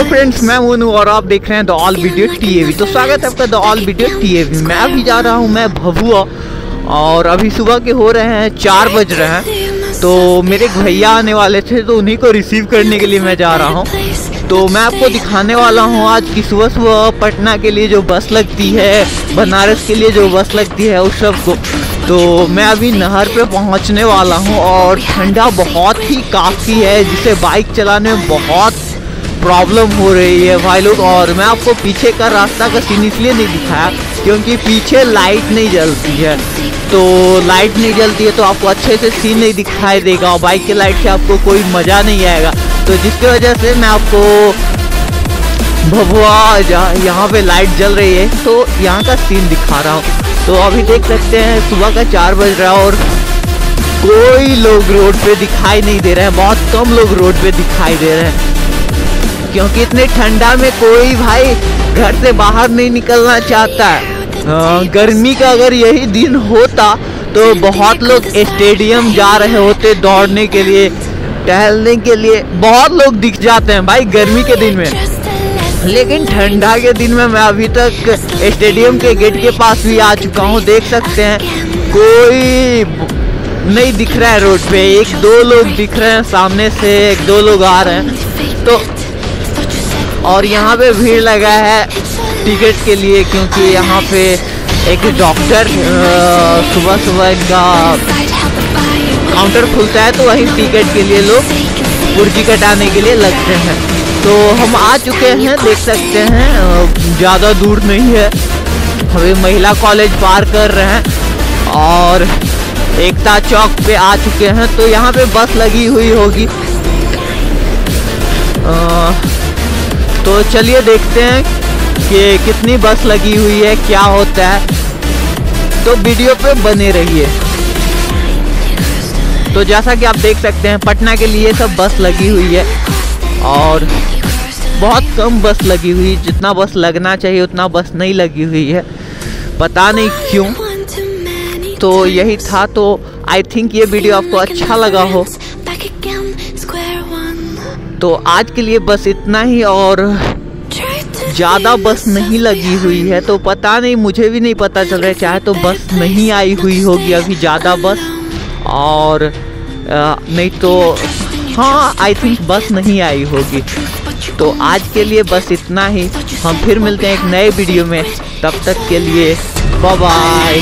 Hello friends मैं मोनू और आप देख रहे हैं द ऑल वीडियो टीएवी तो स्वागत है आपका द ऑल वीडियो टीएवी मैं। अभी जा रहा हूँ, मैं भभुआ, और अभी सुबह के हो रहे हैं, चार बज रहे हैं। तो मेरे भैया आने वाले थे तो उन्हीं को रिसीव करने के लिए मैं जा रहा हूँ। तो मैं आपको दिखाने वाला हूँ आज की सुबह सुबह पटना के लिए जो बस लगती है, बनारस के लिए जो बस लगती है, उस सबको। तो मैं अभी नहर पे पहुँचने वाला हूँ, और ठंडा बहुत ही काफ़ी है, जिसे बाइक चलाने में बहुत प्रॉब्लम हो रही है भाई लोग, और मैं आपको पीछे का रास्ता का सीन इसलिए नहीं दिखाया क्योंकि पीछे लाइट नहीं जलती है। तो लाइट नहीं जलती है तो आपको अच्छे से सीन नहीं दिखाई देगा और बाइक के लाइट से आपको कोई मज़ा नहीं आएगा। तो जिसकी वजह से मैं आपको भभुआ यहाँ पे लाइट जल रही है तो यहाँ का सीन दिखा रहा हूँ। तो अभी देख सकते हैं, सुबह का चार बज रहा है और कोई लोग रोड पे दिखाई नहीं दे रहे हैं, बहुत कम लोग रोड पे दिखाई दे रहे हैं। क्योंकि इतने ठंडा में कोई भाई घर से बाहर नहीं निकलना चाहता। है आ, गर्मी का अगर यही दिन होता तो बहुत लोग स्टेडियम जा रहे होते दौड़ने के लिए टहलने के लिए। बहुत लोग दिख जाते हैं भाई गर्मी के दिन में। लेकिन ठंडा के दिन में मैं अभी तक स्टेडियम के गेट के पास भी आ चुका हूँ देख सकते हैं। कोई नहीं दिख रहा है रोड पे। एक दो लोग दिख रहे हैं सामने से एक दो लोग आ रहे हैं। तो और यहाँ पे भीड़ लगा है टिकट के लिए, क्योंकि यहाँ पे एक डॉक्टर सुबह सुबह इनका काउंटर खुलता है तो वहीं टिकट के लिए लोग पुर्जी कटाने के लिए लगते हैं। तो हम आ चुके हैं, देख सकते हैं ज़्यादा दूर नहीं है। अभी महिला कॉलेज पार कर रहे हैं और एकता चौक पे आ चुके हैं तो यहाँ पे बस लगी हुई होगी। तो चलिए देखते हैं कि कितनी बस लगी हुई है, क्या होता है। तो वीडियो पे बने रहिए। तो जैसा कि आप देख सकते हैं, पटना के लिए सब बस लगी हुई है और बहुत कम बस लगी हुई, जितना बस लगना चाहिए, उतना बस नहीं लगी हुई है। पता नहीं क्यों। तो यही था तो आई थिंक ये वीडियो आपको अच्छा लगा हो। तो आज के लिए बस इतना ही और ज़्यादा बस नहीं लगी हुई है तो पता नहीं मुझे भी नहीं पता चल रहा है चाहे तो बस नहीं आई हुई होगी अभी ज़्यादा बस। और आ, नहीं तो हाँ आई थिंक बस नहीं आई होगी। तो आज के लिए बस इतना ही। हम फिर मिलते हैं एक नए वीडियो में। तब तक के लिए बाय